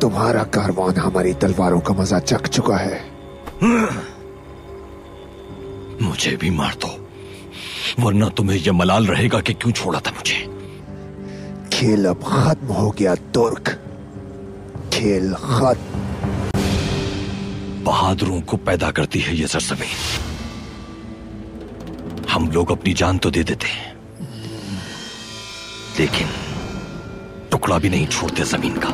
तुम्हारा कारवान हमारी तलवारों का मज़ा चख चुका है। मुझे भी मार दो वरना तुम्हें यह मलाल रहेगा कि क्यों छोड़ा था मुझे। खेल अब खत्म हो गया तुर्क खेल खत्म। बहादुरों को पैदा करती है ये सरजमीन। हम लोग अपनी जान तो दे देते हैं। लेकिन टुकड़ा भी नहीं छोड़ते ज़मीन का।